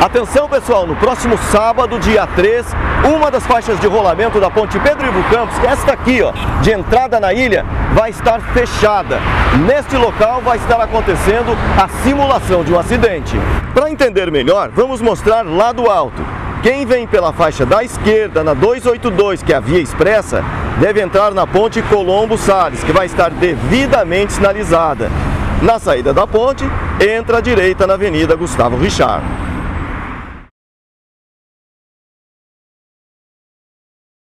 Atenção pessoal, no próximo sábado, dia 3, uma das faixas de rolamento da ponte Pedro Ivo Campos, esta aqui, ó, de entrada na ilha, vai estar fechada. Neste local vai estar acontecendo a simulação de um acidente. Para entender melhor, vamos mostrar lá do alto. Quem vem pela faixa da esquerda, na 282, que é a via expressa, deve entrar na ponte Colombo Salles, que vai estar devidamente sinalizada. Na saída da ponte, entra à direita na Avenida Gustavo Richard.